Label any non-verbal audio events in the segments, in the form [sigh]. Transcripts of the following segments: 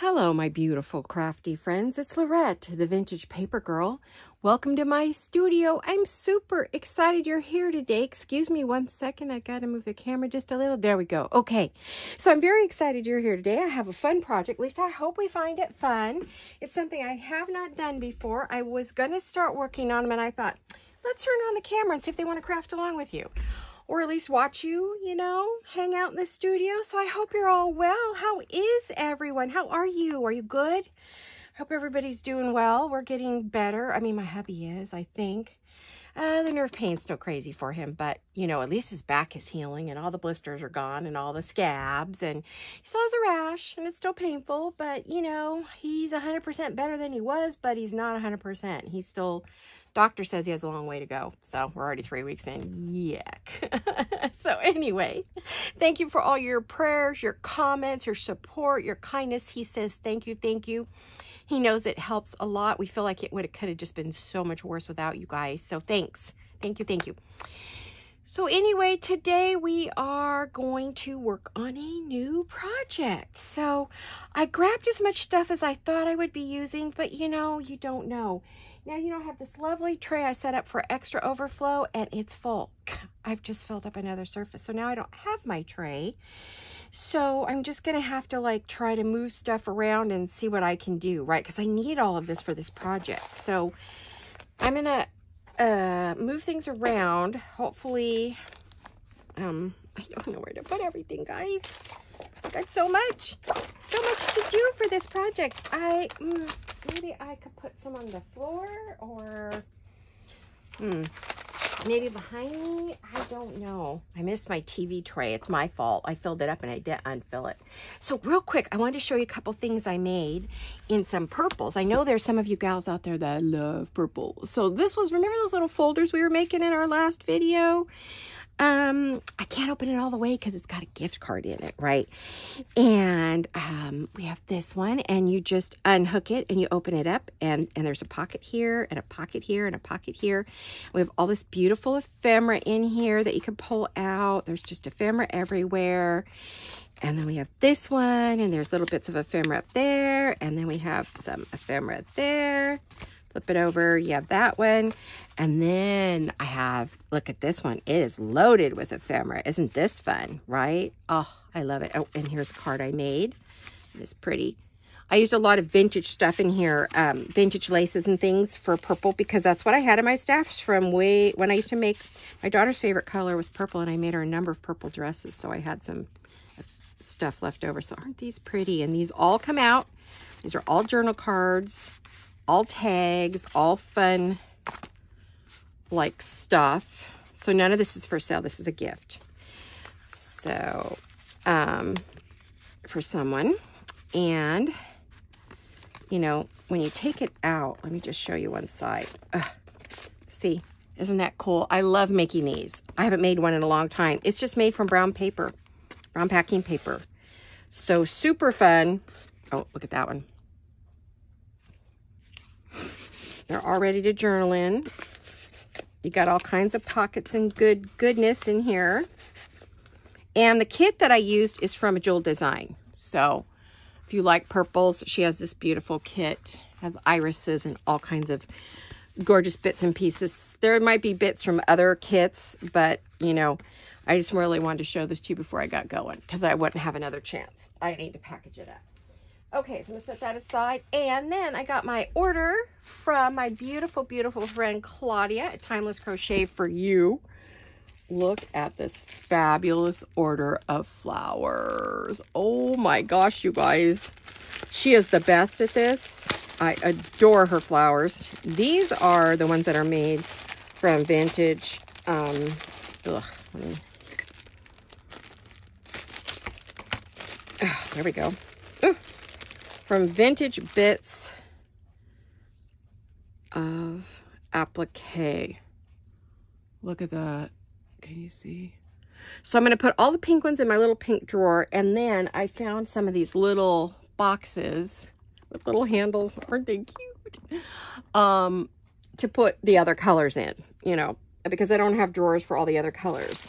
Hello, my beautiful crafty friends. It's Laurette, the Vintage Paper Girl. Welcome to my studio. I'm super excited you're here today. Excuse me one second. I got to move the camera just a little. There we go. Okay. So I'm very excited you're here today. I have a fun project. At least I hope we find it fun. It's something I have not done before. I was going to start working on them and I thought, let's turn on the camera and see if they want to craft along with you or at least watch you, you know, hang out in the studio. So I hope you're all well. How is everyone? How are you? Are you good? I Hope everybody's doing well. We're getting better. I mean, my hubby is, I think. Uh, the nerve pain's still crazy for him, but, you know, at least his back is healing and all the blisters are gone and all the scabs and he still has a rash and it's still painful, but, you know, he's 100% better than he was, but he's not 100%. He's still Doctor says he has a long way to go. So we're already three weeks in. Yuck. [laughs] so anyway, thank you for all your prayers, your comments, your support, your kindness. He says thank you, thank you. He knows it helps a lot. We feel like it would have could have just been so much worse without you guys. So thanks. Thank you, thank you. So anyway, today we are going to work on a new project. So I grabbed as much stuff as I thought I would be using, but you know, you don't know. Now, you know, I have this lovely tray I set up for extra overflow and it's full. [laughs] I've just filled up another surface. So now I don't have my tray. So I'm just going to have to like try to move stuff around and see what I can do, right? Because I need all of this for this project. So I'm going to uh, move things around. Hopefully, um, [laughs] I don't know where to put everything, guys. Got so much, so much to do for this project. I, mm, maybe I could put some on the floor or, hmm, maybe behind me. I don't know. I missed my TV tray. It's my fault. I filled it up and I didn't unfill it. So real quick, I wanted to show you a couple things I made in some purples. I know there's some of you gals out there that love purple. So this was, remember those little folders we were making in our last video? Um, I can't open it all the way because it's got a gift card in it, right? And um, we have this one, and you just unhook it and you open it up, and, and there's a pocket here, and a pocket here, and a pocket here. We have all this beautiful ephemera in here that you can pull out. There's just ephemera everywhere. And then we have this one, and there's little bits of ephemera up there, and then we have some ephemera there flip it over. You have that one. And then I have, look at this one. It is loaded with ephemera. Isn't this fun, right? Oh, I love it. Oh, and here's a card I made. It's pretty. I used a lot of vintage stuff in here, um, vintage laces and things for purple because that's what I had in my stash from way when I used to make, my daughter's favorite color was purple and I made her a number of purple dresses. So I had some stuff left over. So aren't these pretty? And these all come out. These are all journal cards all tags, all fun like stuff. So none of this is for sale. This is a gift. So um, for someone. And, you know, when you take it out, let me just show you one side. Ugh. See, isn't that cool? I love making these. I haven't made one in a long time. It's just made from brown paper, brown packing paper. So super fun. Oh, look at that one. They're all ready to journal in. You got all kinds of pockets and good goodness in here. And the kit that I used is from a Jewel Design. So if you like purples, she has this beautiful kit. Has irises and all kinds of gorgeous bits and pieces. There might be bits from other kits, but you know, I just really wanted to show this to you before I got going because I wouldn't have another chance. I need to package it up. Okay, so I'm to set that aside. And then I got my order from my beautiful, beautiful friend Claudia at Timeless Crochet for you. Look at this fabulous order of flowers. Oh my gosh, you guys. She is the best at this. I adore her flowers. These are the ones that are made from vintage. Um, ugh, me, there we go from Vintage Bits of applique. Look at that. Can you see? So I'm going to put all the pink ones in my little pink drawer. And then I found some of these little boxes with little handles. Aren't they cute? Um, to put the other colors in, you know, because I don't have drawers for all the other colors.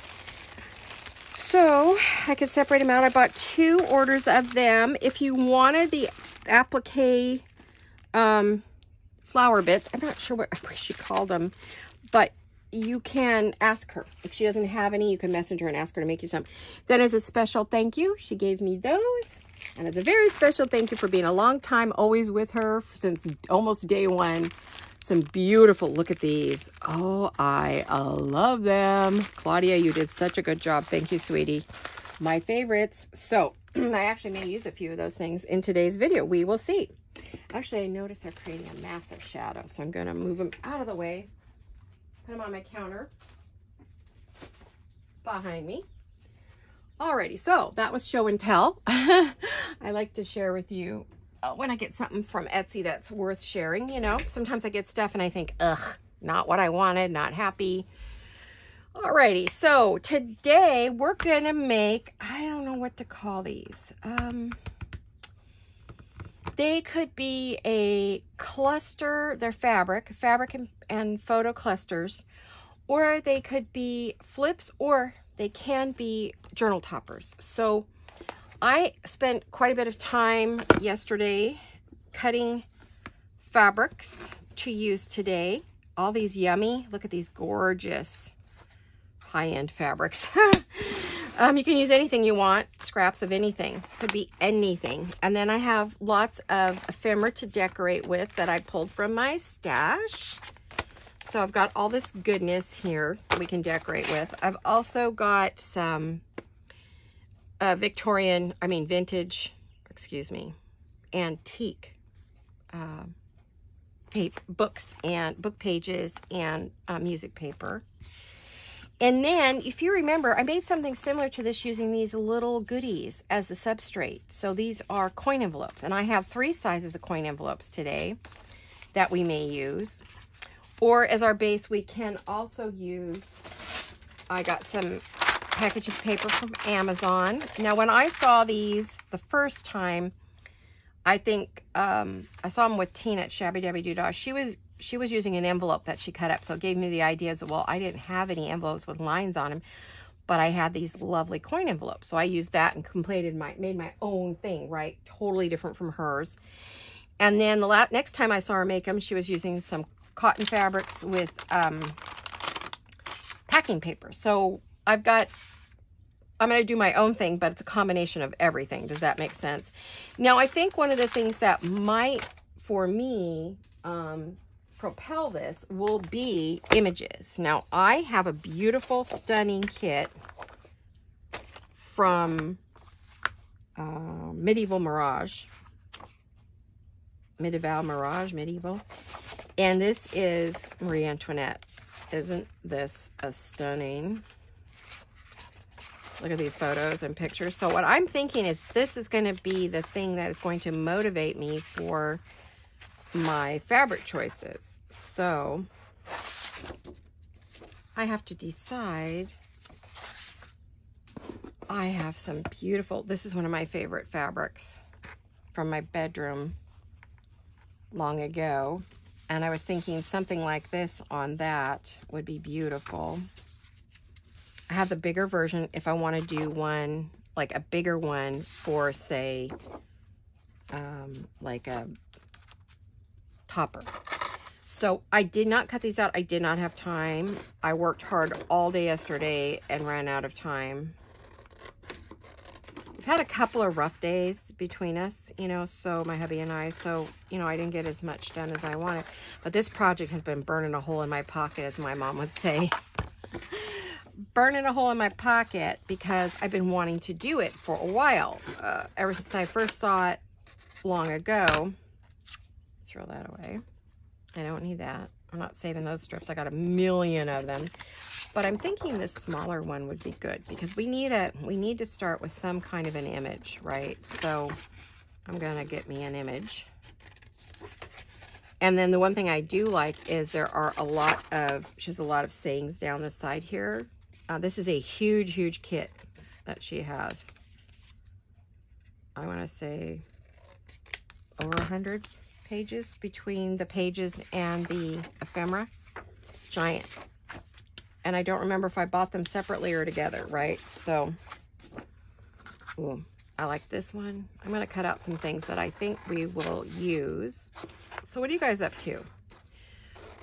So I could separate them out. I bought two orders of them. If you wanted the applique um, flower bits. I'm not sure what [laughs] she called them, but you can ask her. If she doesn't have any, you can message her and ask her to make you some. Then as a special thank you, she gave me those. And as a very special thank you for being a long time always with her since almost day one. Some beautiful, look at these. Oh, I love them. Claudia, you did such a good job. Thank you, sweetie. My favorites. So [clears throat] I actually may use a few of those things in today's video. We will see. Actually, I noticed they're creating a massive shadow, so I'm going to move them out of the way Put them on my counter behind me. Alrighty, so that was show and tell. [laughs] I like to share with you when I get something from Etsy that's worth sharing, you know. Sometimes I get stuff and I think, ugh, not what I wanted, not happy. Alrighty, so today we're gonna make, I don't know what to call these. Um, they could be a cluster, they're fabric, fabric and, and photo clusters, or they could be flips, or they can be journal toppers. So I spent quite a bit of time yesterday cutting fabrics to use today. All these yummy, look at these gorgeous high-end fabrics. [laughs] Um, you can use anything you want, scraps of anything. Could be anything. And then I have lots of ephemera to decorate with that I pulled from my stash. So I've got all this goodness here we can decorate with. I've also got some uh, Victorian, I mean vintage, excuse me, antique uh, books and book pages and uh, music paper. And then, if you remember, I made something similar to this using these little goodies as the substrate. So these are coin envelopes. And I have three sizes of coin envelopes today that we may use. Or as our base, we can also use, I got some package of paper from Amazon. Now, when I saw these the first time, I think um, I saw them with Tina at Shabby Dabby Doodah. She was she was using an envelope that she cut up. So it gave me the idea of, well, I didn't have any envelopes with lines on them, but I had these lovely coin envelopes. So I used that and completed my, made my own thing, right? Totally different from hers. And then the last, next time I saw her make them, she was using some cotton fabrics with um, packing paper. So I've got, I'm going to do my own thing, but it's a combination of everything. Does that make sense? Now, I think one of the things that might, for me, um, propel this will be images. Now, I have a beautiful, stunning kit from uh, Medieval Mirage. Medieval Mirage, Medieval. And this is Marie Antoinette. Isn't this a stunning? Look at these photos and pictures. So what I'm thinking is this is going to be the thing that is going to motivate me for my fabric choices. So I have to decide. I have some beautiful, this is one of my favorite fabrics from my bedroom long ago. And I was thinking something like this on that would be beautiful. I have the bigger version if I want to do one, like a bigger one for say, um, like a topper. So I did not cut these out. I did not have time. I worked hard all day yesterday and ran out of time. We've had a couple of rough days between us, you know, so my hubby and I, so, you know, I didn't get as much done as I wanted. But this project has been burning a hole in my pocket, as my mom would say. [laughs] burning a hole in my pocket because I've been wanting to do it for a while. Uh, ever since I first saw it long ago throw that away. I don't need that. I'm not saving those strips. I got a million of them. But I'm thinking this smaller one would be good because we need a we need to start with some kind of an image, right? So I'm gonna get me an image. And then the one thing I do like is there are a lot of, has a lot of sayings down the side here. Uh, this is a huge, huge kit that she has. I want to say over a 100 pages between the pages and the ephemera. Giant. And I don't remember if I bought them separately or together, right? So, ooh, I like this one. I'm going to cut out some things that I think we will use. So what are you guys up to?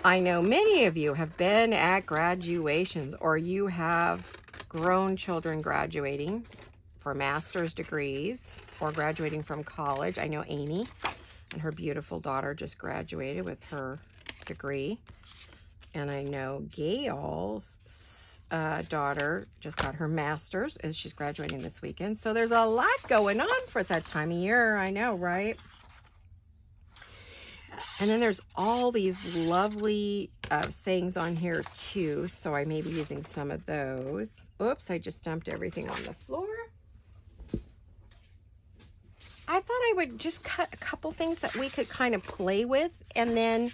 I know many of you have been at graduations or you have grown children graduating for master's degrees or graduating from college. I know Amy and her beautiful daughter just graduated with her degree. And I know Gail's uh, daughter just got her master's as she's graduating this weekend. So there's a lot going on for that time of year. I know, right? And then there's all these lovely uh, sayings on here too. So I may be using some of those. Oops, I just dumped everything on the floor. I thought I would just cut a couple things that we could kind of play with and then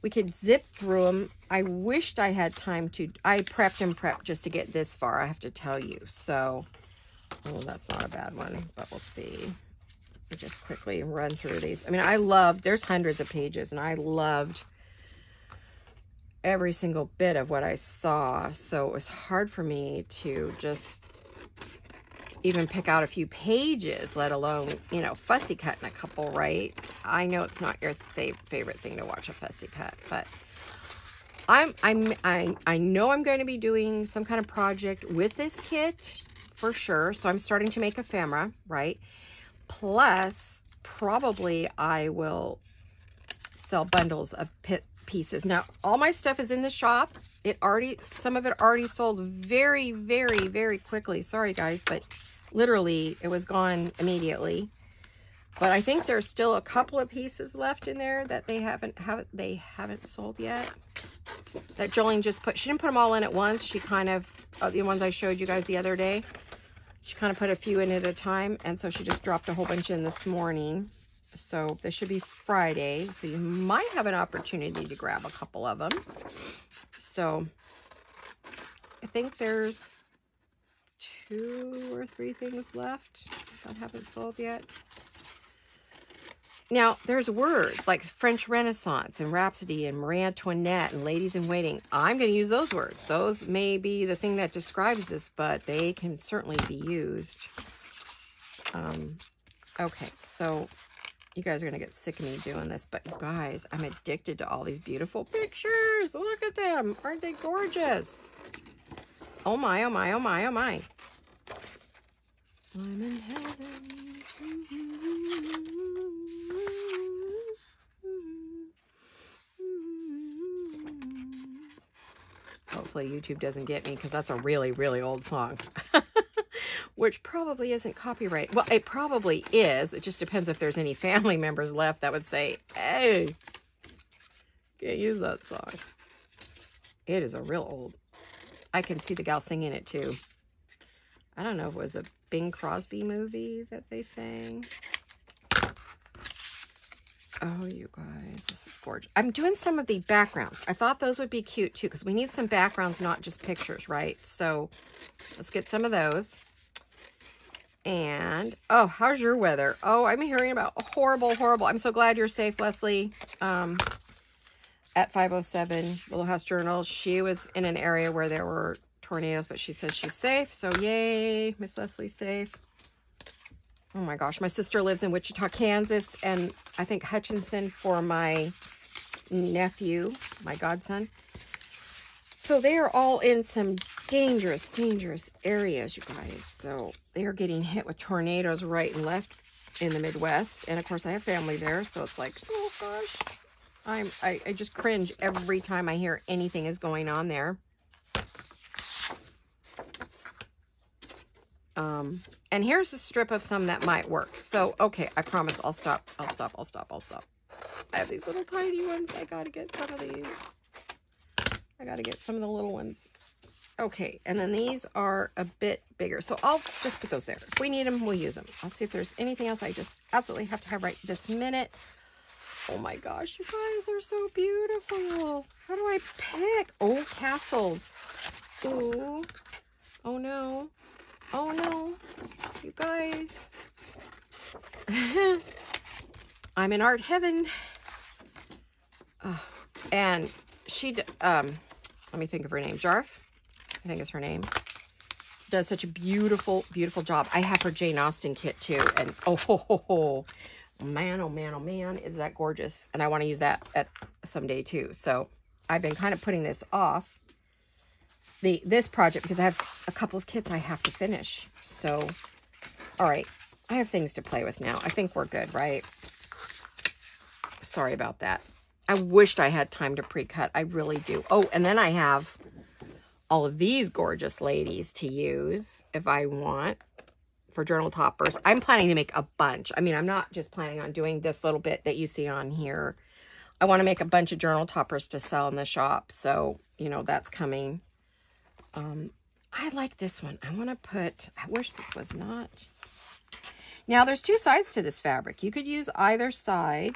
we could zip through them. I wished I had time to, I prepped and prepped just to get this far, I have to tell you. So, oh, that's not a bad one, but we'll see. Just quickly run through these. I mean, I love, there's hundreds of pages and I loved every single bit of what I saw. So it was hard for me to just even pick out a few pages, let alone, you know, fussy cutting a couple, right? I know it's not your favorite thing to watch a fussy cut, but I'm, I'm, I, I know I'm going to be doing some kind of project with this kit for sure. So I'm starting to make a ephemera, right? Plus, probably I will sell bundles of pit pieces. Now, all my stuff is in the shop. It already, some of it already sold very, very, very quickly. Sorry, guys, but literally it was gone immediately. But I think there's still a couple of pieces left in there that they haven't haven't they haven't sold yet. That Jolene just put. She didn't put them all in at once. She kind of uh, the ones I showed you guys the other day. She kind of put a few in at a time, and so she just dropped a whole bunch in this morning. So this should be Friday. So you might have an opportunity to grab a couple of them. So I think there's two or three things left that haven't sold yet. Now, there's words like French Renaissance and Rhapsody and Marie Antoinette and Ladies in Waiting. I'm going to use those words. Those may be the thing that describes this, but they can certainly be used. Um, okay, so you guys are going to get sick of me doing this, but guys, I'm addicted to all these beautiful pictures. Look at them. Aren't they gorgeous? Oh my, oh my, oh my, oh my. I'm in heaven. Hopefully YouTube doesn't get me because that's a really, really old song. [laughs] Which probably isn't copyright. Well, it probably is. It just depends if there's any family members left that would say, hey, can't use that song. It is a real old. I can see the gal singing it too. I don't know if it was a Bing Crosby movie that they sang. Oh, you guys, this is gorgeous. I'm doing some of the backgrounds. I thought those would be cute too because we need some backgrounds, not just pictures, right? So let's get some of those. And, oh, how's your weather? Oh, I'm hearing about horrible, horrible. I'm so glad you're safe, Leslie. Um, at 507 Little House Journal, she was in an area where there were tornadoes, but she says she's safe. So yay, Miss Leslie's safe. Oh my gosh, my sister lives in Wichita, Kansas, and I think Hutchinson for my nephew, my godson. So they are all in some dangerous, dangerous areas, you guys. So they are getting hit with tornadoes right and left in the Midwest. And of course, I have family there, so it's like, oh gosh. I'm, I, I just cringe every time I hear anything is going on there. Um, and here's a strip of some that might work. So, okay, I promise I'll stop. I'll stop. I'll stop. I'll stop. I have these little tiny ones. I got to get some of these. I got to get some of the little ones. Okay, and then these are a bit bigger. So I'll just put those there. If we need them, we'll use them. I'll see if there's anything else I just absolutely have to have right this minute. Oh my gosh, you guys, they're so beautiful. How do I pick? Oh, castles. Oh, oh no. Oh no, you guys. [laughs] I'm in art heaven. Oh, and she, um, let me think of her name. Jarf, I think is her name. does such a beautiful, beautiful job. I have her Jane Austen kit too. And oh, ho, ho, ho. man, oh man, oh man, is that gorgeous. And I want to use that at someday too. So I've been kind of putting this off, the this project, because I have a couple of kits I have to finish. So, all right, I have things to play with now. I think we're good, right? Sorry about that. I wished I had time to pre-cut. I really do. Oh, and then I have all of these gorgeous ladies to use if I want for journal toppers. I'm planning to make a bunch. I mean, I'm not just planning on doing this little bit that you see on here. I want to make a bunch of journal toppers to sell in the shop. So, you know, that's coming. Um, I like this one. I want to put, I wish this was not. Now, there's two sides to this fabric. You could use either side.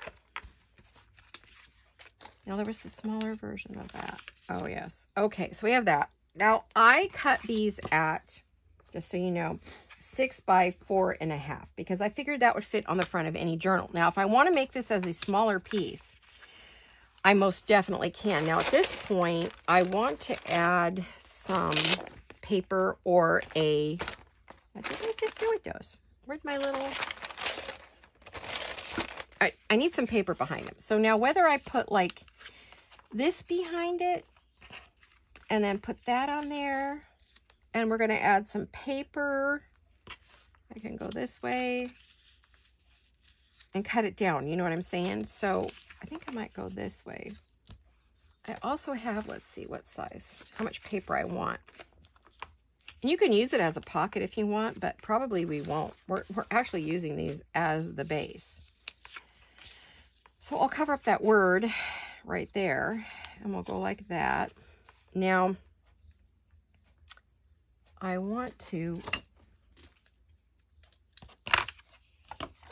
Now, there was the smaller version of that. Oh, yes. Okay, so we have that. Now, I cut these at, just so you know, six by four and a half because I figured that would fit on the front of any journal. Now, if I want to make this as a smaller piece, I most definitely can. Now, at this point, I want to add some paper or a, I did I just do with those? Where's my little I, I need some paper behind them. So now whether I put like this behind it and then put that on there and we're going to add some paper. I can go this way and cut it down. You know what I'm saying? So I think I might go this way. I also have, let's see what size, how much paper I want. And you can use it as a pocket if you want, but probably we won't. We're, we're actually using these as the base. So I'll cover up that word right there and we'll go like that. Now, I want to,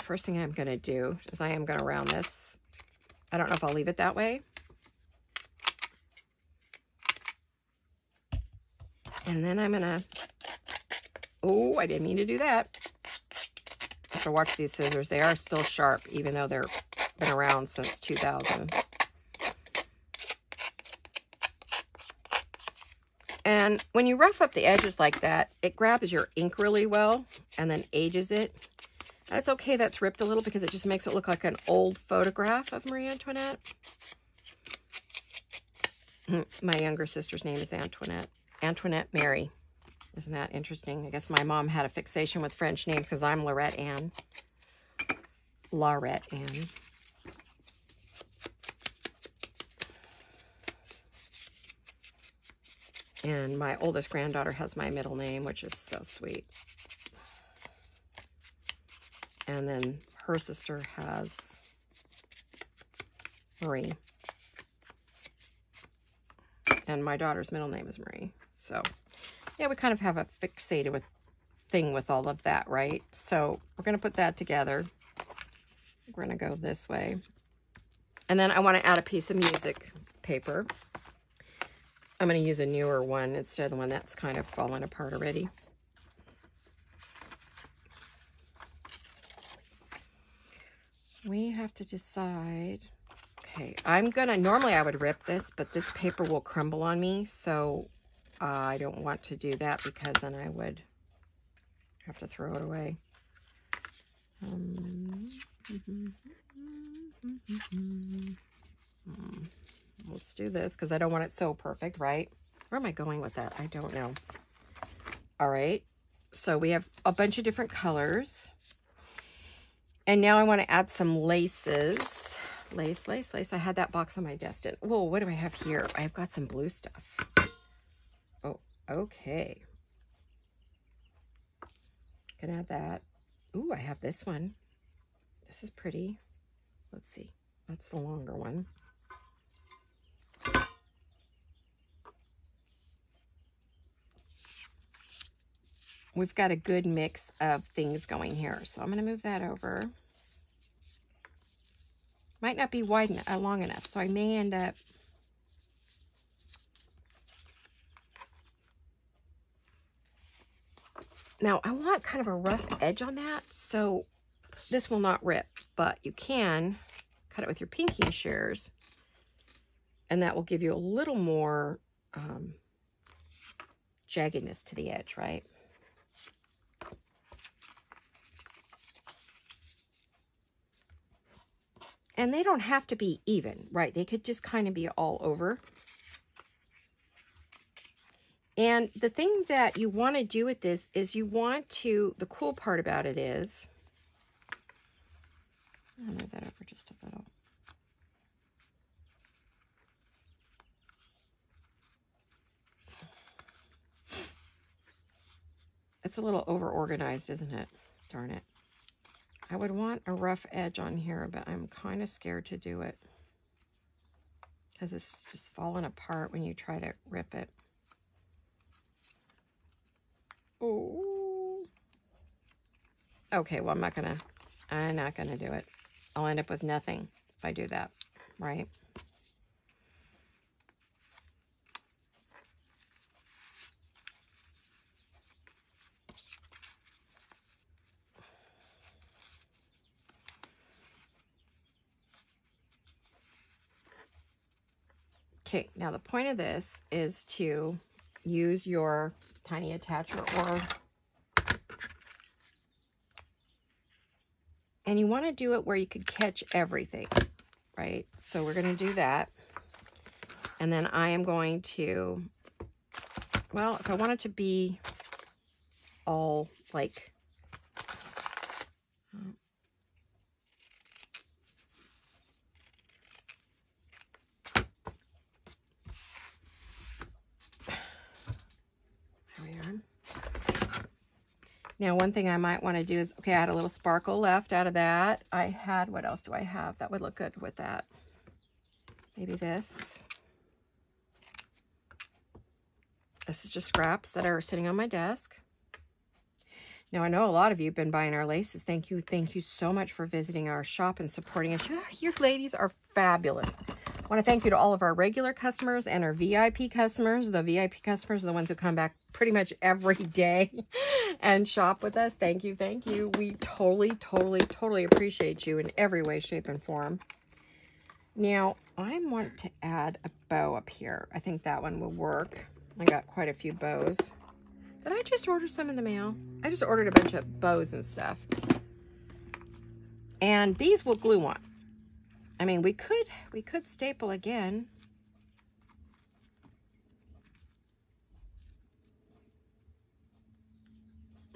first thing I'm going to do is I am going to round this. I don't know if I'll leave it that way. And then I'm going to, oh, I didn't mean to do that. I have to watch these scissors. They are still sharp, even though they've been around since 2000. And when you rough up the edges like that, it grabs your ink really well and then ages it. And it's okay that's ripped a little because it just makes it look like an old photograph of Marie Antoinette. Hmm, my younger sister's name is Antoinette. Antoinette Mary. Isn't that interesting? I guess my mom had a fixation with French names because I'm Laurette Anne. Laurette Anne. And my oldest granddaughter has my middle name, which is so sweet. And then her sister has Marie. And my daughter's middle name is Marie. So, yeah, we kind of have a fixated with thing with all of that, right? So we're going to put that together. We're going to go this way. And then I want to add a piece of music paper. I'm going to use a newer one instead of the one that's kind of fallen apart already. We have to decide. Okay, I'm to, normally I would rip this, but this paper will crumble on me, so uh, I don't want to do that because then I would have to throw it away. Um, [laughs] Let's do this because I don't want it so perfect, right? Where am I going with that? I don't know. All right. So we have a bunch of different colors. And now I want to add some laces. Lace, lace, lace. I had that box on my desk. And, whoa, what do I have here? I've got some blue stuff. Oh, okay. Can add that. Ooh, I have this one. This is pretty. Let's see. That's the longer one. We've got a good mix of things going here. So I'm going to move that over. Might not be wide enough, uh, long enough, so I may end up Now, I want kind of a rough edge on that, so this will not rip, but you can cut it with your pinking shears, and that will give you a little more um, jaggedness to the edge, right? And they don't have to be even, right? They could just kind of be all over. And the thing that you want to do with this is you want to, the cool part about it is, I'll move that over just a little. It's a little over organized, isn't it? Darn it. I would want a rough edge on here, but I'm kind of scared to do it. Because it's just falling apart when you try to rip it. Oh. Okay, well, I'm not going to, I'm not going to do it. I'll end up with nothing if I do that, right? Okay, now the point of this is to use your tiny attacher or and you want to do it where you could catch everything, right? So we're going to do that. And then I am going to, well, if I want it to be all like Now, one thing I might want to do is, okay, I had a little sparkle left out of that. I had, what else do I have that would look good with that? Maybe this. This is just scraps that are sitting on my desk. Now, I know a lot of you have been buying our laces. Thank you. Thank you so much for visiting our shop and supporting us. You ladies are fabulous. I want to thank you to all of our regular customers and our VIP customers. The VIP customers are the ones who come back pretty much every day [laughs] and shop with us. Thank you, thank you. We totally, totally, totally appreciate you in every way, shape, and form. Now, I want to add a bow up here. I think that one will work. I got quite a few bows. Did I just order some in the mail? I just ordered a bunch of bows and stuff. And these will glue on. I mean, we could, we could staple again.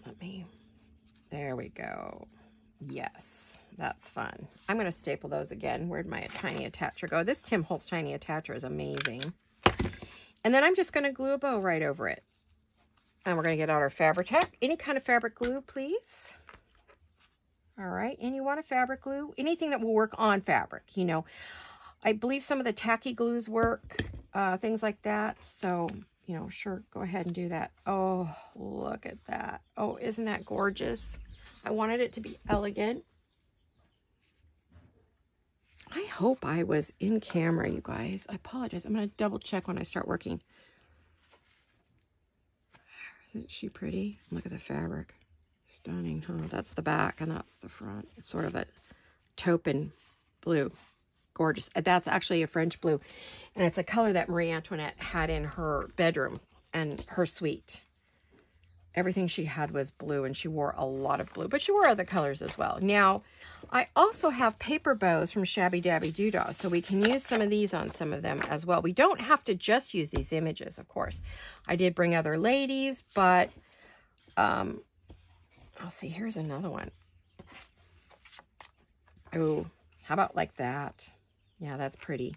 Let me, there we go. Yes, that's fun. I'm going to staple those again. Where'd my tiny attacher go? This Tim Holtz tiny attacher is amazing. And then I'm just going to glue a bow right over it. And we're going to get out our Fabri-Tac. Any kind of fabric glue, please. All right, and you want a fabric glue, anything that will work on fabric, you know. I believe some of the tacky glues work, uh, things like that. So, you know, sure, go ahead and do that. Oh, look at that. Oh, isn't that gorgeous? I wanted it to be elegant. I hope I was in camera, you guys. I apologize. I'm going to double check when I start working. Isn't she pretty? Look at the fabric. Stunning, huh? That's the back and that's the front. It's sort of a taupe blue. Gorgeous. That's actually a French blue. And it's a color that Marie Antoinette had in her bedroom and her suite. Everything she had was blue and she wore a lot of blue, but she wore other colors as well. Now, I also have paper bows from Shabby Dabby Doodah, so we can use some of these on some of them as well. We don't have to just use these images, of course. I did bring other ladies, but um, I'll see, here's another one. Oh, how about like that? Yeah, that's pretty.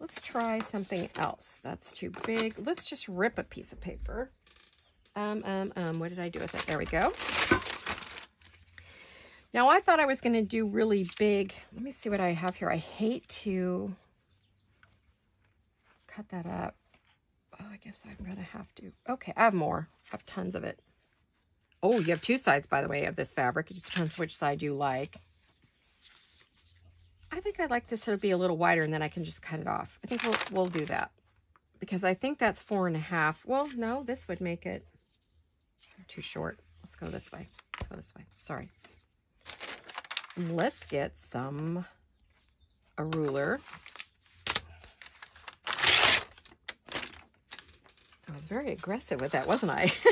Let's try something else. That's too big. Let's just rip a piece of paper. Um, um, um, what did I do with it? There we go. Now, I thought I was going to do really big. Let me see what I have here. I hate to cut that up. Oh, I guess I'm going to have to. Okay, I have more. I have tons of it. Oh, you have two sides, by the way, of this fabric. It just depends which side you like. I think I'd like this to be a little wider and then I can just cut it off. I think we'll, we'll do that because I think that's four and a half. Well, no, this would make it too short. Let's go this way. Let's go this way. Sorry. Let's get some, a ruler. I was very aggressive with that, wasn't I? [laughs]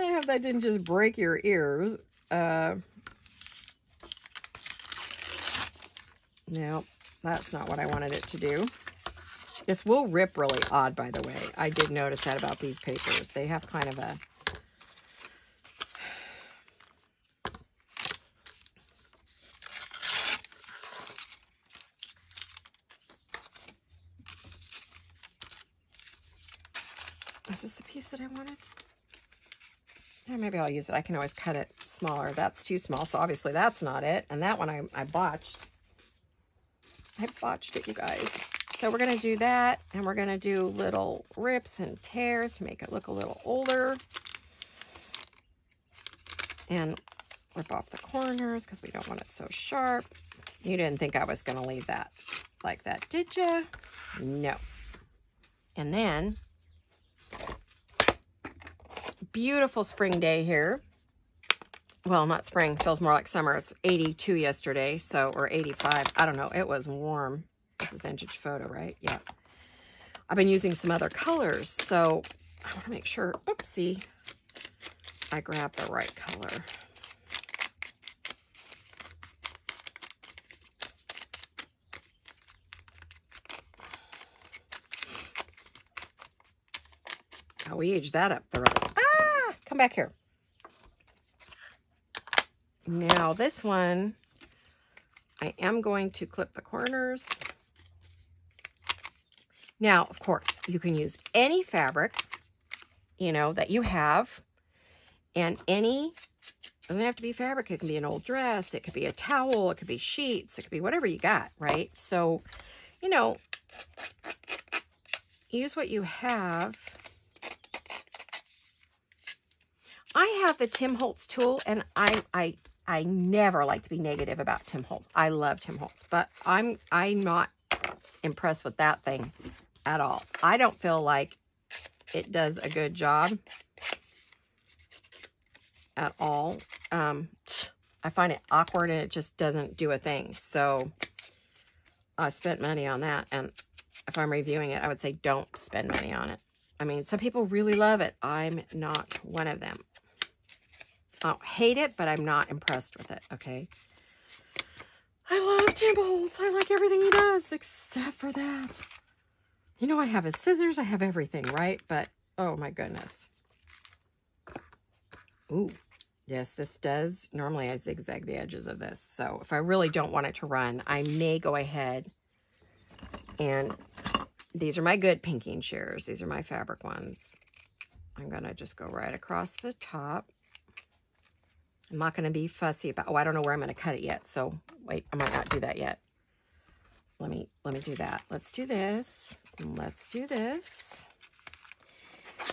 I hope that didn't just break your ears. Uh, No, that's not what I wanted it to do. This will rip really odd, by the way. I did notice that about these papers. They have kind of a... Is this the piece that I wanted? Yeah, maybe I'll use it. I can always cut it smaller. That's too small, so obviously that's not it. And that one I, I botched. I botched it, you guys. So we're going to do that, and we're going to do little rips and tears to make it look a little older. And rip off the corners because we don't want it so sharp. You didn't think I was going to leave that like that, did you? No. And then beautiful spring day here. Well, not spring. Feels more like summer. It's 82 yesterday, so, or 85. I don't know. It was warm. This is vintage photo, right? Yeah. I've been using some other colors, so I want to make sure, oopsie, I grab the right color. We aged that up thoroughly ah! Come back here. Now this one, I am going to clip the corners. Now, of course, you can use any fabric, you know, that you have. And any, doesn't have to be fabric. It can be an old dress. It could be a towel. It could be sheets. It could be whatever you got, right? So, you know, use what you have. I have the Tim Holtz tool, and I, I, I never like to be negative about Tim Holtz. I love Tim Holtz, but I'm, I'm not impressed with that thing at all. I don't feel like it does a good job at all. Um, I find it awkward and it just doesn't do a thing. So I spent money on that. And if I'm reviewing it, I would say don't spend money on it. I mean, some people really love it. I'm not one of them. I don't hate it, but I'm not impressed with it, okay? I love Tim Holtz. I like everything he does, except for that. You know, I have his scissors. I have everything, right? But, oh my goodness. Ooh, yes, this does. Normally, I zigzag the edges of this. So if I really don't want it to run, I may go ahead and these are my good pinking shears. These are my fabric ones. I'm going to just go right across the top. I'm not going to be fussy about, oh, I don't know where I'm going to cut it yet. So wait, I might not do that yet. Let me, let me do that. Let's do this. Let's do this.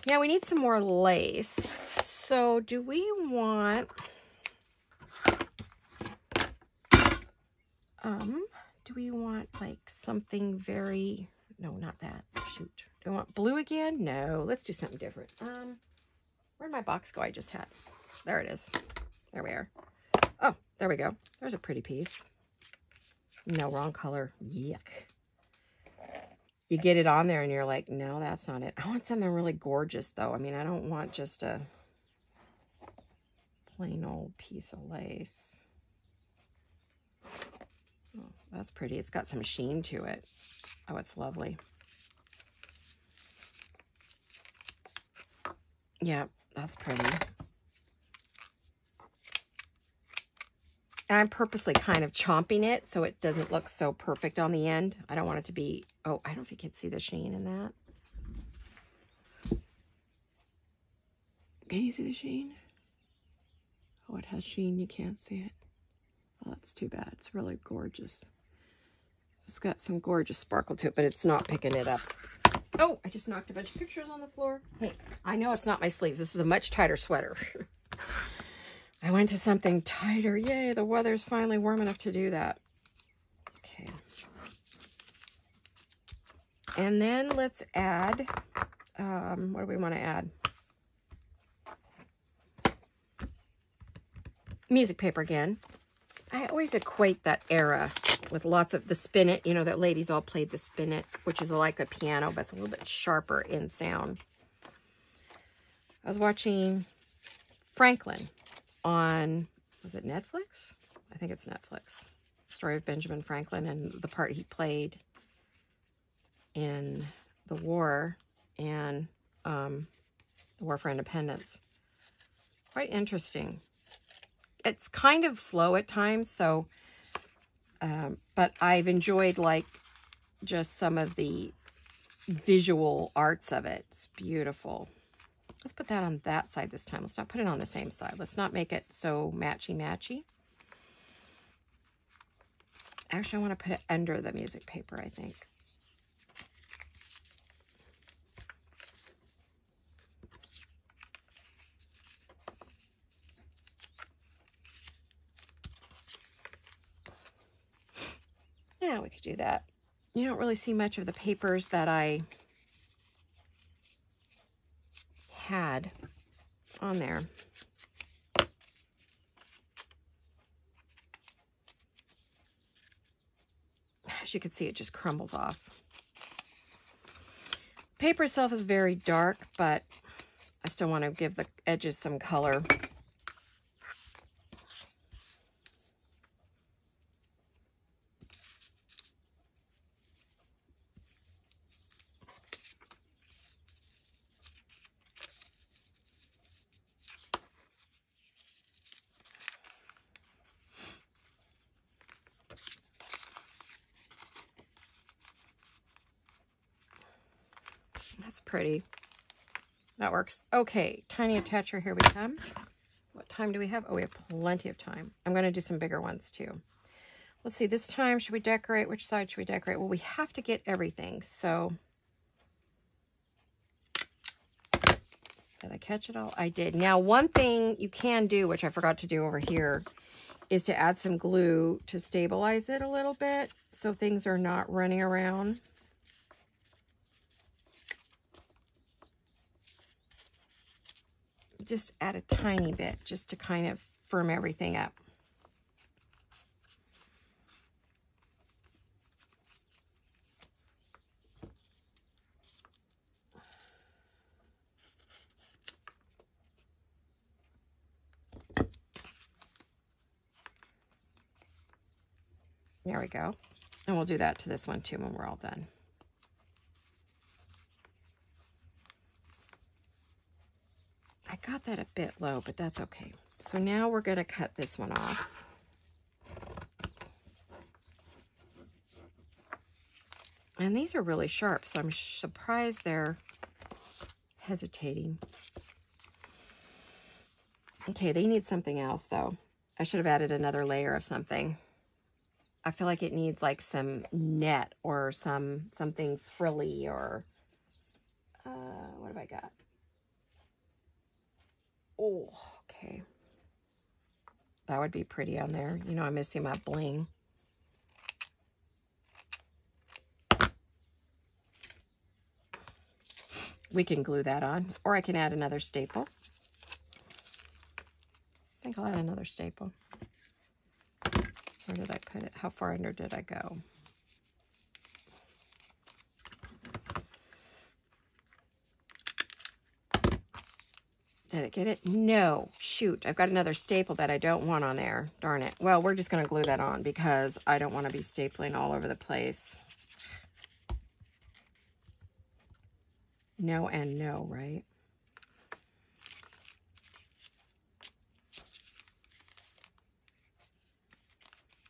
Yeah, we need some more lace. So do we want, um, do we want like something very, no, not that. Shoot. Do I want blue again? No, let's do something different. Um, where'd my box go I just had? There it is. There we are. Oh, there we go. There's a pretty piece. No, wrong color. Yuck. You get it on there and you're like, no, that's not it. I want something really gorgeous, though. I mean, I don't want just a plain old piece of lace. Oh, that's pretty. It's got some sheen to it. Oh, it's lovely. Yeah, that's pretty. And I'm purposely kind of chomping it so it doesn't look so perfect on the end. I don't want it to be, oh, I don't know if you can see the sheen in that. Can you see the sheen? Oh, it has sheen. You can't see it. Oh, that's too bad. It's really gorgeous. It's got some gorgeous sparkle to it, but it's not picking it up. Oh, I just knocked a bunch of pictures on the floor. Hey, I know it's not my sleeves. This is a much tighter sweater. [laughs] I went to something tighter. Yay, the weather's finally warm enough to do that. Okay. And then let's add, um, what do we want to add? Music paper again. I always equate that era with lots of the spinet. You know, that ladies all played the spinet, which is like the piano, but it's a little bit sharper in sound. I was watching Franklin on, was it Netflix? I think it's Netflix. story of Benjamin Franklin and the part he played in the war and um, the War for Independence. Quite interesting. It's kind of slow at times, so, um, but I've enjoyed like just some of the visual arts of it. It's beautiful. Let's put that on that side this time. Let's not put it on the same side. Let's not make it so matchy-matchy. Actually, I want to put it under the music paper, I think. Yeah, we could do that. You don't really see much of the papers that I had on there. As you can see, it just crumbles off. Paper itself is very dark, but I still want to give the edges some color. That's pretty. That works. Okay, tiny attacher, here we come. What time do we have? Oh, we have plenty of time. I'm going to do some bigger ones too. Let's see, this time, should we decorate? Which side should we decorate? Well, we have to get everything, so... Did I catch it all? I did. Now, one thing you can do, which I forgot to do over here, is to add some glue to stabilize it a little bit so things are not running around. Just add a tiny bit just to kind of firm everything up. There we go. And we'll do that to this one too when we're all done. I got that a bit low, but that's okay. So now we're going to cut this one off. And these are really sharp, so I'm surprised they're hesitating. Okay, they need something else, though. I should have added another layer of something. I feel like it needs like some net or some something frilly or uh, what have I got? Oh, okay. That would be pretty on there. You know, I'm missing my bling. We can glue that on, or I can add another staple. I think I'll add another staple. Where did I put it? How far under did I go? Did it get it? No. Shoot, I've got another staple that I don't want on there. Darn it. Well, we're just going to glue that on because I don't want to be stapling all over the place. No and no, right?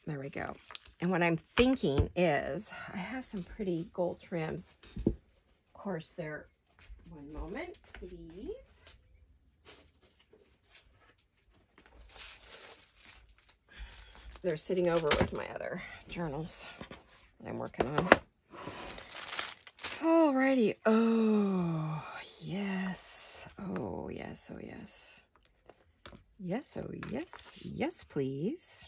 There we go. And what I'm thinking is, I have some pretty gold trims. Of course, they're, one moment, please. They're sitting over with my other journals that I'm working on. Alrighty. Oh, yes. Oh, yes. Oh, yes. Yes. Oh, yes. Yes, please.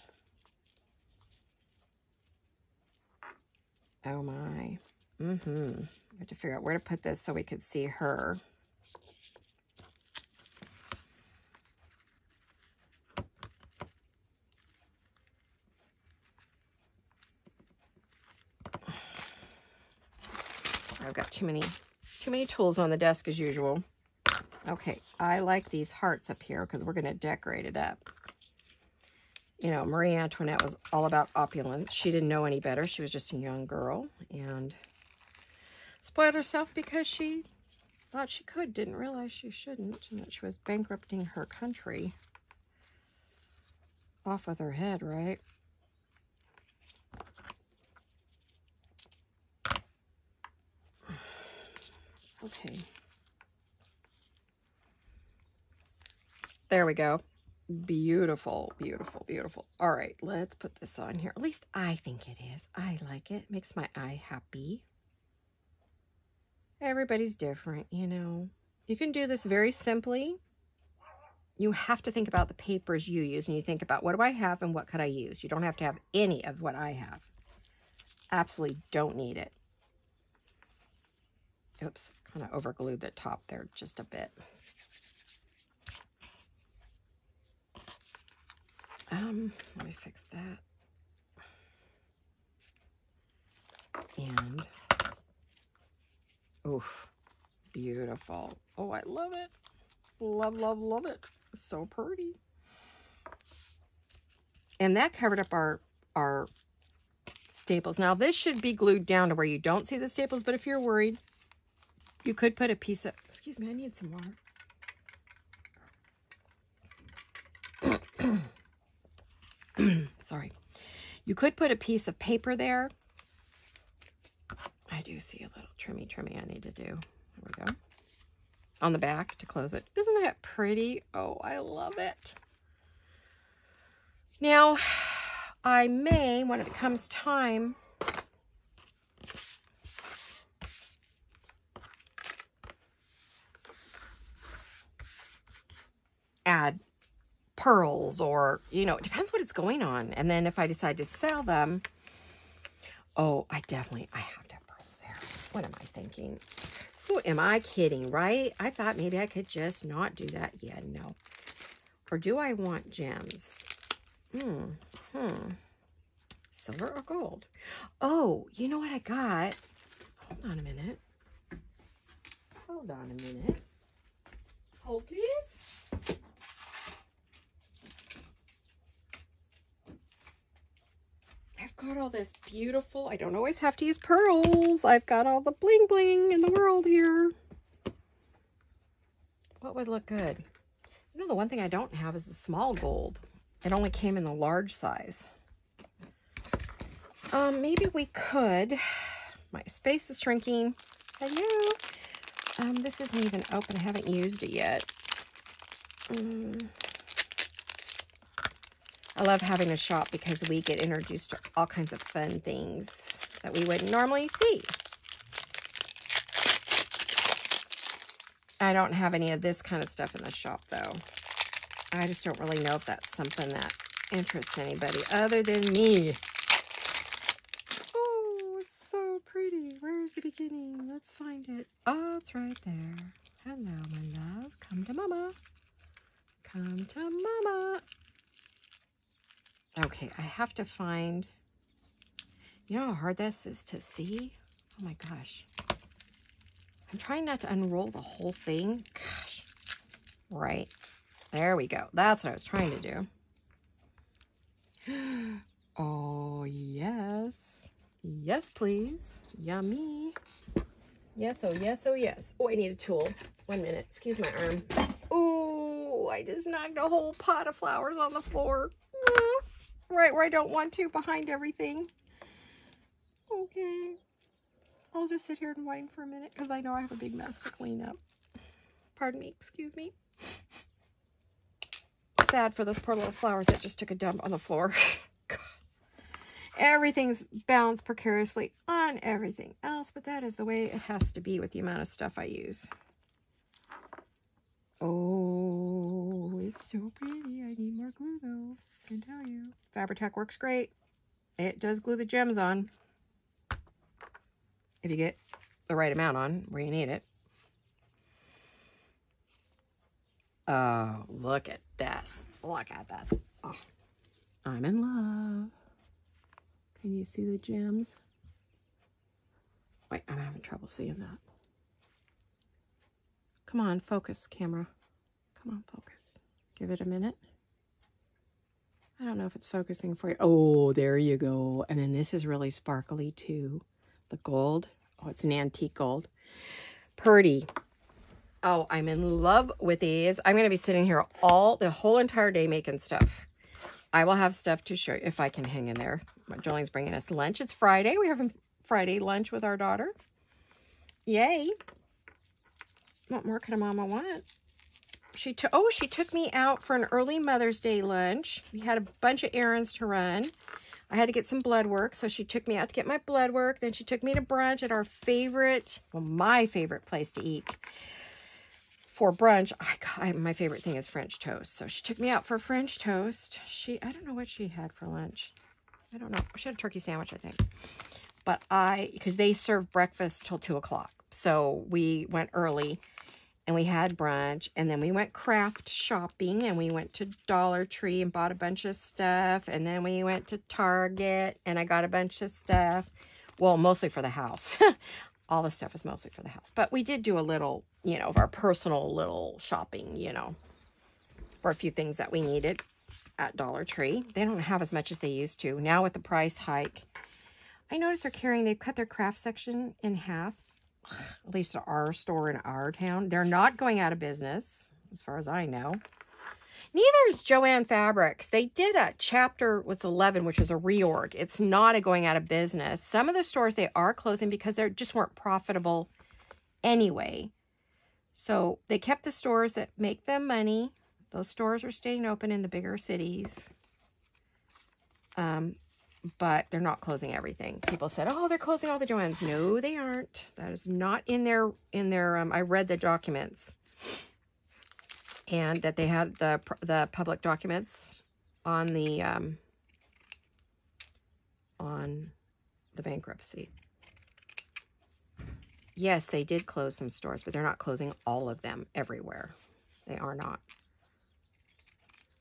Oh, my. Mm-hmm. I have to figure out where to put this so we could see her. I've got too many, too many tools on the desk as usual. Okay, I like these hearts up here because we're going to decorate it up. You know, Marie Antoinette was all about opulence. She didn't know any better. She was just a young girl and spoiled herself because she thought she could, didn't realize she shouldn't, and that she was bankrupting her country. Off with her head, right? Okay. There we go. Beautiful, beautiful, beautiful. All right, let's put this on here. At least I think it is. I like it. Makes my eye happy. Everybody's different, you know. You can do this very simply. You have to think about the papers you use and you think about what do I have and what could I use. You don't have to have any of what I have. Absolutely don't need it. Oops, kind of overglued the top there just a bit. Um, let me fix that. And, oof, beautiful. Oh, I love it. Love, love, love it. so pretty. And that covered up our, our staples. Now, this should be glued down to where you don't see the staples, but if you're worried, you could put a piece of, excuse me, I need some water. [coughs] Sorry. You could put a piece of paper there. I do see a little trimmy trimmy I need to do. There we go. On the back to close it. Isn't that pretty? Oh, I love it. Now, I may, when it comes time, add pearls or, you know, it depends what it's going on. And then if I decide to sell them, oh, I definitely, I have to have pearls there. What am I thinking? Who am I kidding, right? I thought maybe I could just not do that. Yeah, no. Or do I want gems? Hmm, hmm. Silver or gold? Oh, you know what I got? Hold on a minute. Hold on a minute. Hold, please. Got all this beautiful, I don't always have to use pearls. I've got all the bling bling in the world here. What would look good? You know, the one thing I don't have is the small gold. It only came in the large size. Um, maybe we could. My space is shrinking. Hello. Um, this isn't even open. I haven't used it yet. Um, I love having a shop because we get introduced to all kinds of fun things that we wouldn't normally see. I don't have any of this kind of stuff in the shop, though. I just don't really know if that's something that interests anybody other than me. Oh, it's so pretty. Where's the beginning? Let's find it. Oh, it's right there. Hello, my love. Come to mama. Come to mama. Okay, I have to find, you know how hard this is to see? Oh my gosh. I'm trying not to unroll the whole thing. Gosh. Right. There we go. That's what I was trying to do. [gasps] Oh, yes. Yes, please. Yummy. Yes, oh, yes, oh, yes. Oh, I need a tool. One minute. Excuse my arm. Oh, I just knocked a whole pot of flowers on the floor right where I don't want to, behind everything. Okay. I'll just sit here and whine for a minute because I know I have a big mess to clean up. Pardon me, excuse me. Sad for those poor little flowers that just took a dump on the floor. [laughs] Everything's balanced precariously on everything else, but that is the way it has to be with the amount of stuff I use. Oh, it's so pretty. I need more glue though, I can tell you. Fabri-Tac works great. It does glue the gems on. If you get the right amount on where you need it. Oh, look at this. Look at this. Oh, I'm in love. Can you see the gems? Wait, I'm having trouble seeing that. Come on, focus, camera. Come on, focus. Give it a minute. I don't know if it's focusing for you. Oh, there you go. And then this is really sparkly too. The gold. Oh, it's an antique gold. Purdy. Oh, I'm in love with these. I'm going to be sitting here all, the whole entire day making stuff. I will have stuff to show you if I can hang in there. Jolene's bringing us lunch. It's Friday. We're having Friday lunch with our daughter. Yay. What more could a mama want? She took, oh, she took me out for an early Mother's Day lunch. We had a bunch of errands to run. I had to get some blood work, so she took me out to get my blood work. Then she took me to brunch at our favorite, well, my favorite place to eat for brunch, I, my favorite thing is French toast. So she took me out for French toast. She, I don't know what she had for lunch. I don't know. She had a turkey sandwich, I think. But I, because they serve breakfast till 2 o'clock. So we went early and we had brunch. And then we went craft shopping and we went to Dollar Tree and bought a bunch of stuff. And then we went to Target and I got a bunch of stuff. Well, mostly for the house. [laughs] all the stuff is mostly for the house. But we did do a little, you know, of our personal little shopping, you know, for a few things that we needed at Dollar Tree. They don't have as much as they used to. Now with the price hike, I noticed they're carrying, they've cut their craft section in half, at least our store in our town. They're not going out of business, as far as I know. Neither is Joann Fabrics. They did a chapter, what's 11, which is a reorg. It's not a going out of business. Some of the stores, they are closing because they just weren't profitable anyway. So they kept the stores that make them money. Those stores are staying open in the bigger cities. Um, but they're not closing everything. People said, oh, they're closing all the Joanns. No, they aren't. That is not in their, in their, um, I read the documents and that they had the the public documents on the um, on the bankruptcy. Yes, they did close some stores, but they're not closing all of them everywhere. They are not.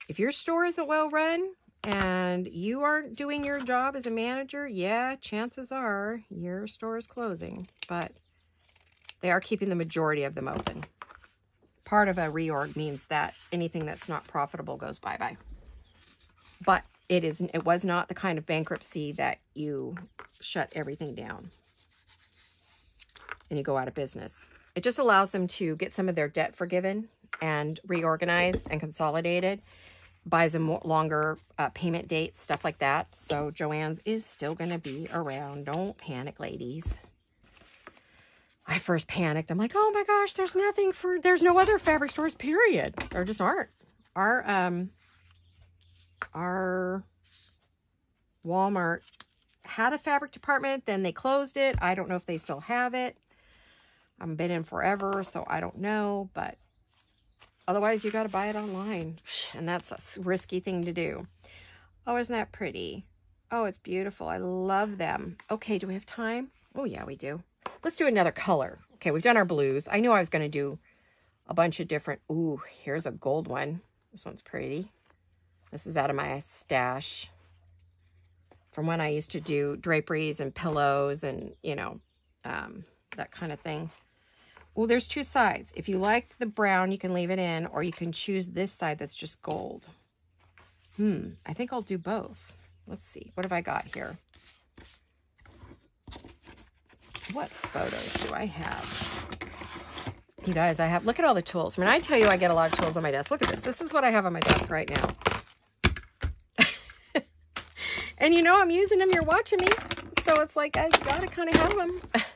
If your store isn't well run and you aren't doing your job as a manager, yeah, chances are your store is closing, but they are keeping the majority of them open part of a reorg means that anything that's not profitable goes bye-bye. But it is it was not the kind of bankruptcy that you shut everything down and you go out of business. It just allows them to get some of their debt forgiven and reorganized and consolidated, buys them more, longer uh, payment dates, stuff like that. So Joann's is still going to be around. Don't panic, ladies. I first panicked. I'm like, oh my gosh, there's nothing for, there's no other fabric stores, period. There just aren't. Our, um, our Walmart had a fabric department, then they closed it. I don't know if they still have it. I've been in forever, so I don't know, but otherwise you got to buy it online. And that's a risky thing to do. Oh, isn't that pretty? Oh, it's beautiful. I love them. Okay, do we have time? Oh, yeah, we do. Let's do another color. Okay, we've done our blues. I knew I was going to do a bunch of different... Ooh, here's a gold one. This one's pretty. This is out of my stash from when I used to do draperies and pillows and, you know, um, that kind of thing. Well, there's two sides. If you like the brown, you can leave it in, or you can choose this side that's just gold. Hmm, I think I'll do both. Let's see. What have I got here? What photos do I have? You guys, I have, look at all the tools. When I tell you I get a lot of tools on my desk, look at this. This is what I have on my desk right now. [laughs] and you know I'm using them, you're watching me. So it's like, I gotta kind of have them. [laughs]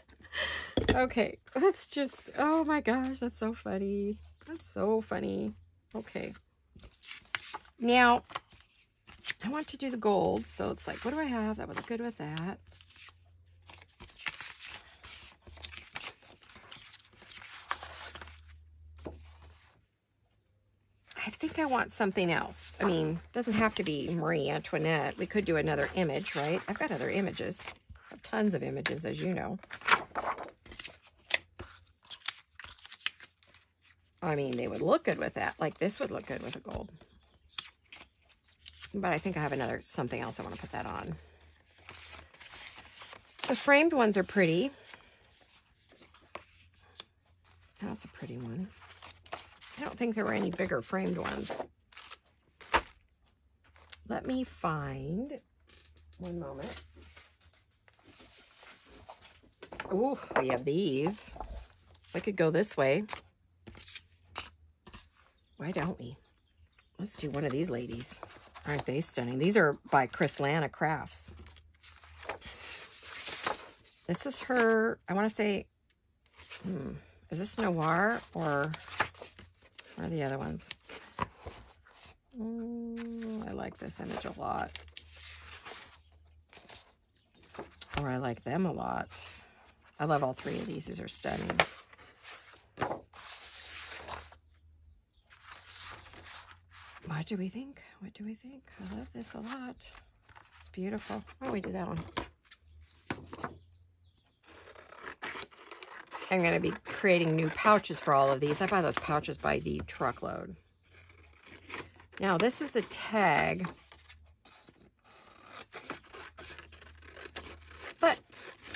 okay, [laughs] that's just, oh my gosh, that's so funny. That's so funny. Okay. Now, I want to do the gold, so it's like, what do I have that would look good with that? I think I want something else. I mean, doesn't have to be Marie Antoinette. We could do another image, right? I've got other images. Tons of images, as you know. I mean, they would look good with that. Like this would look good with a gold. But I think I have another something else I want to put that on. The framed ones are pretty. That's a pretty one. I don't think there were any bigger framed ones. let me find, one moment. Oh, we have these. We could go this way. Why don't we? Let's do one of these ladies. Aren't they stunning? These are by Chris Lana Crafts. This is her, I want to say, hmm, is this Noir or what are the other ones? Mm, I like this image a lot. Or I like them a lot. I love all three of these. These are stunning. What do we think? What do we think? I love this a lot. It's beautiful. Why don't we do that one? I'm going to be creating new pouches for all of these. I buy those pouches by the truckload. Now, this is a tag. But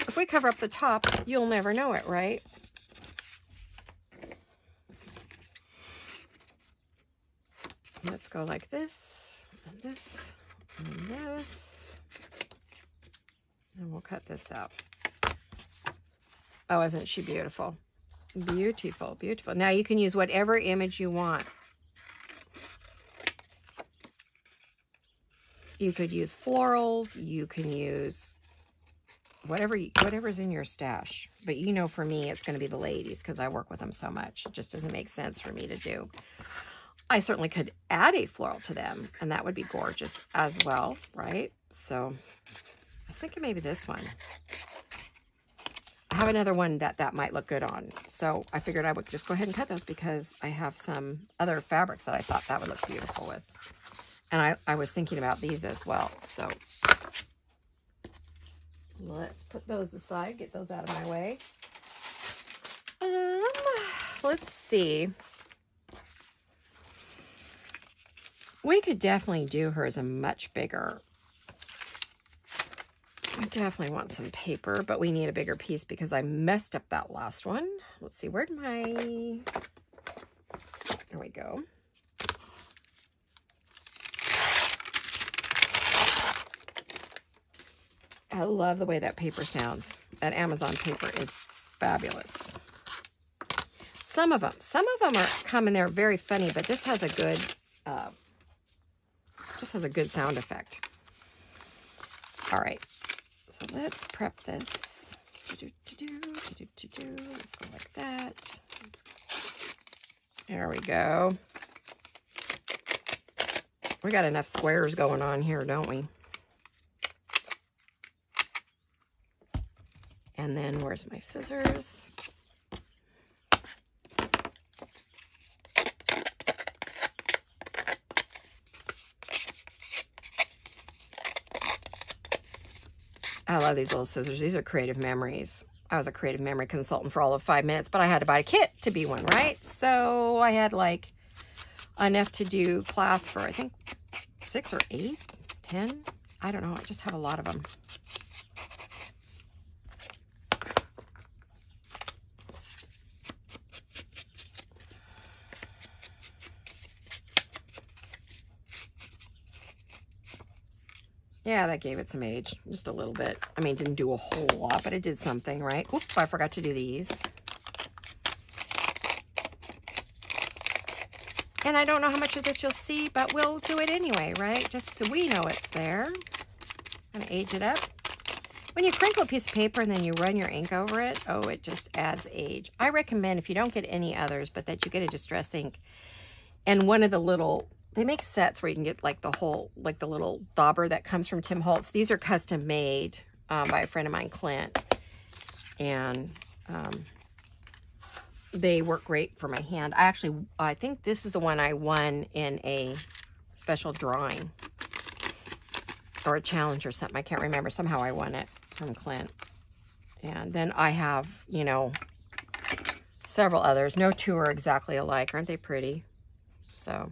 if we cover up the top, you'll never know it, right? Let's go like this, and this, and this. And we'll cut this out. Oh, isn't she beautiful? Beautiful, beautiful. Now you can use whatever image you want. You could use florals. You can use whatever whatever's in your stash. But you know for me, it's going to be the ladies because I work with them so much. It just doesn't make sense for me to do. I certainly could add a floral to them, and that would be gorgeous as well, right? So I was thinking maybe this one. I have another one that that might look good on. So I figured I would just go ahead and cut those because I have some other fabrics that I thought that would look beautiful with. And I, I was thinking about these as well. So let's put those aside, get those out of my way. Um, let's see. We could definitely do her as a much bigger I definitely want some paper, but we need a bigger piece because I messed up that last one. Let's see, where'd my... There we go. I love the way that paper sounds. That Amazon paper is fabulous. Some of them, some of them are come in there very funny, but this has a good, uh, just has a good sound effect. All right, so let's prep this. Let's go like that. There we go. We got enough squares going on here, don't we? And then where's my scissors? I love these little scissors. These are creative memories. I was a creative memory consultant for all of five minutes, but I had to buy a kit to be one, right? So I had like enough to do class for, I think, six or eight, ten. I don't know. I just have a lot of them. Yeah, that gave it some age, just a little bit. I mean, didn't do a whole lot, but it did something, right? Oop, I forgot to do these. And I don't know how much of this you'll see, but we'll do it anyway, right? Just so we know it's there. I'm gonna age it up. When you crinkle a piece of paper and then you run your ink over it, oh, it just adds age. I recommend if you don't get any others, but that you get a distress ink and one of the little they make sets where you can get like the whole, like the little dauber that comes from Tim Holtz. These are custom made um, by a friend of mine, Clint. And um, they work great for my hand. I actually, I think this is the one I won in a special drawing or a challenge or something. I can't remember. Somehow I won it from Clint. And then I have, you know, several others. No two are exactly alike. Aren't they pretty? So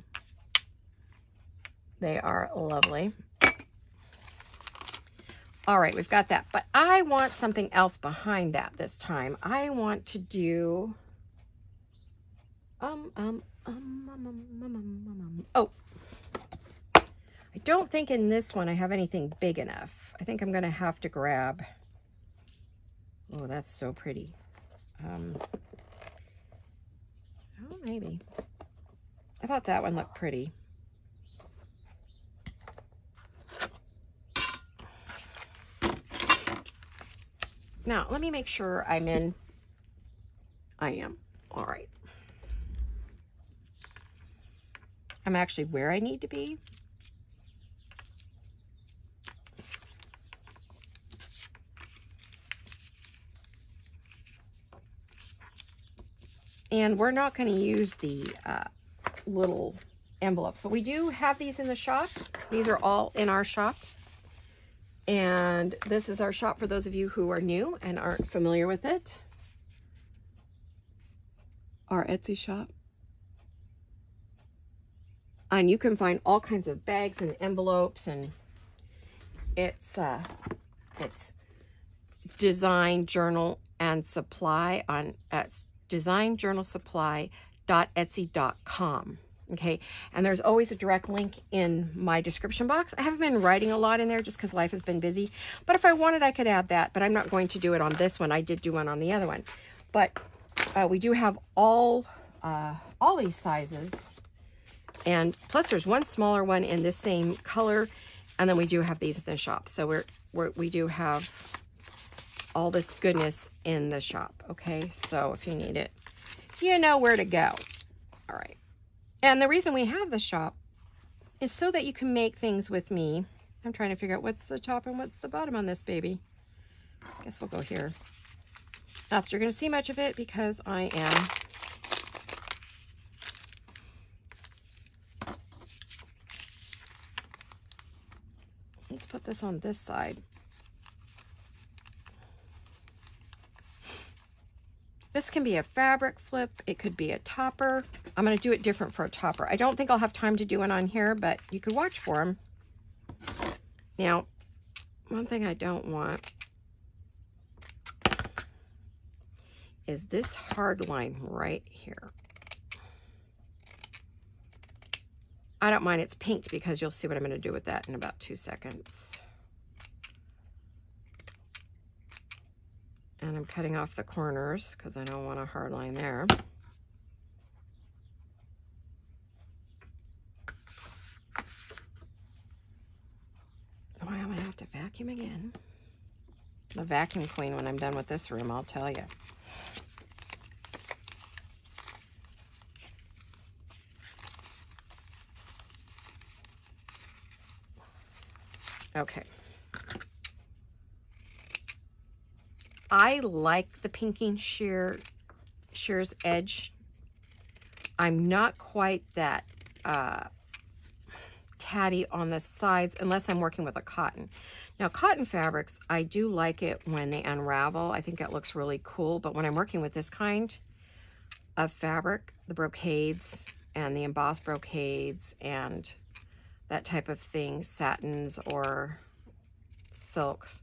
they are lovely. All right, we've got that. But I want something else behind that this time. I want to do... Um, um, um, um, um, um, um, um. Oh. I don't think in this one I have anything big enough. I think I'm going to have to grab... Oh, that's so pretty. Um, oh, maybe. I thought that one looked pretty. Now, let me make sure I'm in. I am. All right. I'm actually where I need to be. And we're not going to use the uh, little envelopes, but we do have these in the shop. These are all in our shop. And this is our shop for those of you who are new and aren't familiar with it. Our Etsy shop. And you can find all kinds of bags and envelopes and it's uh it's design journal and supply on at design journal supply.etsy.com. Okay, and there's always a direct link in my description box. I haven't been writing a lot in there just because life has been busy. But if I wanted, I could add that. But I'm not going to do it on this one. I did do one on the other one. But uh, we do have all uh, all these sizes. And plus there's one smaller one in this same color. And then we do have these at the shop. So we're, we're we do have all this goodness in the shop. Okay, so if you need it, you know where to go. All right. And the reason we have the shop is so that you can make things with me. I'm trying to figure out what's the top and what's the bottom on this baby. I guess we'll go here. Not that you're going to see much of it because I am Let's put this on this side. This can be a fabric flip. It could be a topper. I'm going to do it different for a topper. I don't think I'll have time to do it on here, but you could watch for them. Now, one thing I don't want is this hard line right here. I don't mind it's pink because you'll see what I'm going to do with that in about two seconds. And I'm cutting off the corners because I don't want a hard line there. Oh, I'm going to have to vacuum again. The vacuum queen when I'm done with this room, I'll tell you. Okay. I like the pinking sheer, shears edge. I'm not quite that uh, tatty on the sides unless I'm working with a cotton. Now, cotton fabrics, I do like it when they unravel. I think that looks really cool. But when I'm working with this kind of fabric, the brocades and the embossed brocades and that type of thing, satins or silks,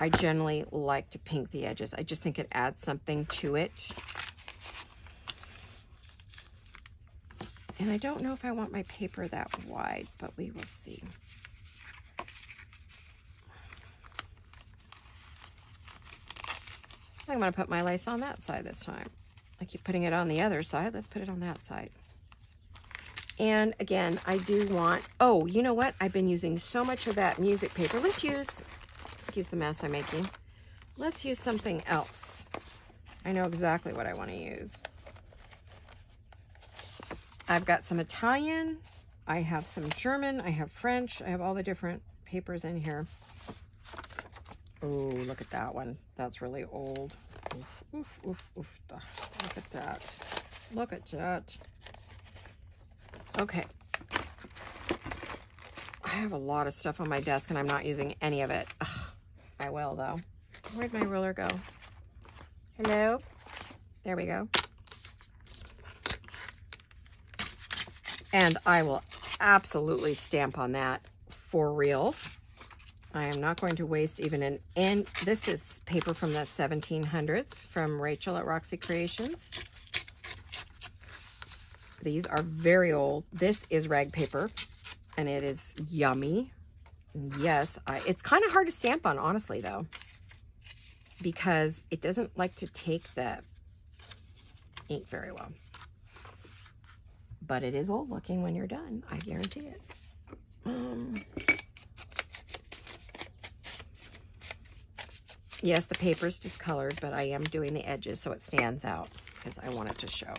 I generally like to pink the edges. I just think it adds something to it. And I don't know if I want my paper that wide, but we will see. I'm going to put my lace on that side this time. I keep putting it on the other side. Let's put it on that side. And again, I do want, oh, you know what? I've been using so much of that music paper. Let's use Excuse the mess I'm making. Let's use something else. I know exactly what I want to use. I've got some Italian. I have some German. I have French. I have all the different papers in here. Oh, look at that one. That's really old. Oof, oof, oof, oof. Look at that. Look at that. Okay. I have a lot of stuff on my desk and I'm not using any of it. Ugh. I will though. Where'd my ruler go? Hello? There we go. And I will absolutely stamp on that for real. I am not going to waste even an and this is paper from the 1700s from Rachel at Roxy Creations. These are very old. This is rag paper. and it is yummy. Yes, I, it's kind of hard to stamp on, honestly, though, because it doesn't like to take the ink very well. But it is old looking when you're done. I guarantee it. Um, yes, the paper is discolored, but I am doing the edges so it stands out because I want it to show.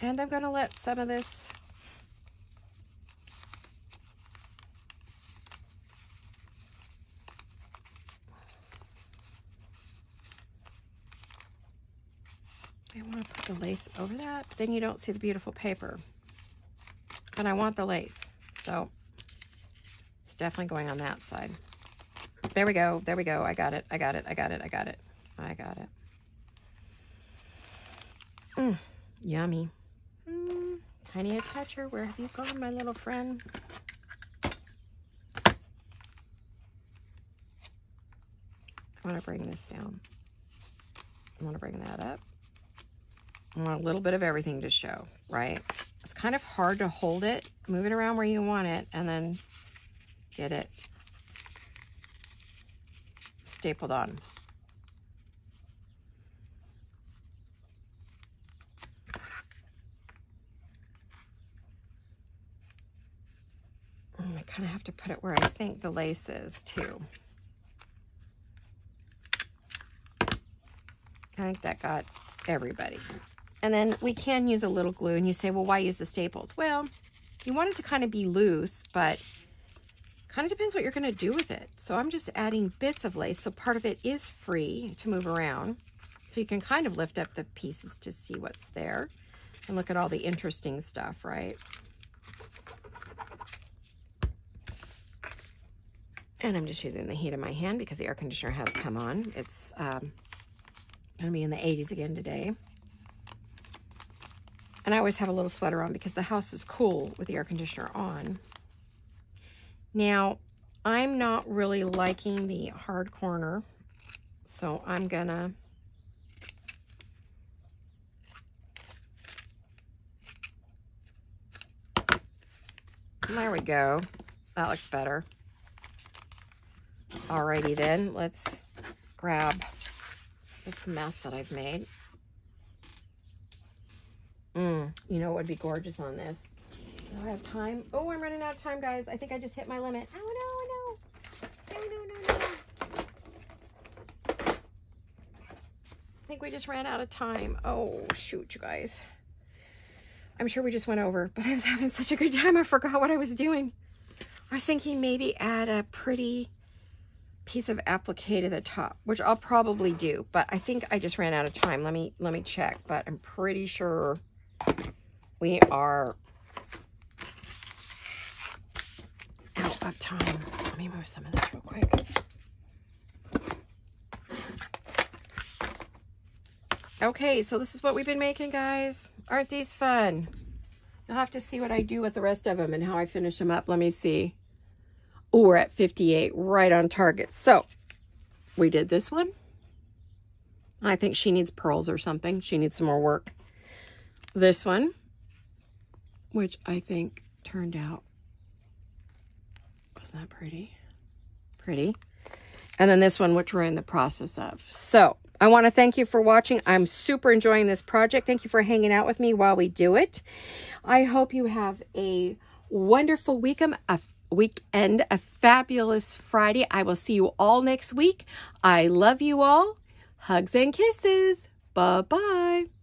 And I'm going to let some of this I want to put the lace over that, but then you don't see the beautiful paper. And I want the lace, so it's definitely going on that side. There we go, there we go. I got it, I got it, I got it, I got it. I got it. Mm, yummy. Mm, tiny a where have you gone, my little friend? I want to bring this down. I want to bring that up. I want a little bit of everything to show, right? It's kind of hard to hold it, move it around where you want it, and then get it stapled on. Mm, I kind of have to put it where I think the lace is too. I think that got everybody. And then we can use a little glue. And you say, well, why use the staples? Well, you want it to kind of be loose, but kind of depends what you're going to do with it. So I'm just adding bits of lace. So part of it is free to move around. So you can kind of lift up the pieces to see what's there. And look at all the interesting stuff, right? And I'm just using the heat of my hand because the air conditioner has come on. It's um, going to be in the 80s again today. And I always have a little sweater on because the house is cool with the air conditioner on. Now, I'm not really liking the hard corner, so I'm gonna There we go. That looks better. Alrighty then, let's grab this mess that I've made. Mm, you know what would be gorgeous on this? Do I have time? Oh, I'm running out of time, guys. I think I just hit my limit. Oh, no, no. No, no, no, no. I think we just ran out of time. Oh, shoot, you guys. I'm sure we just went over, but I was having such a good time. I forgot what I was doing. I was thinking maybe add a pretty piece of applique to the top, which I'll probably do, but I think I just ran out of time. Let me let me check, but I'm pretty sure we are out of time. Let me move some of this real quick. Okay, so this is what we've been making, guys. Aren't these fun? You'll have to see what I do with the rest of them and how I finish them up. Let me see. Oh, we're at 58, right on target. So, we did this one. I think she needs pearls or something. She needs some more work this one, which I think turned out, wasn't that pretty? Pretty. And then this one, which we're in the process of. So I want to thank you for watching. I'm super enjoying this project. Thank you for hanging out with me while we do it. I hope you have a wonderful weekend, um, a weekend, a fabulous Friday. I will see you all next week. I love you all. Hugs and kisses. Bye-bye.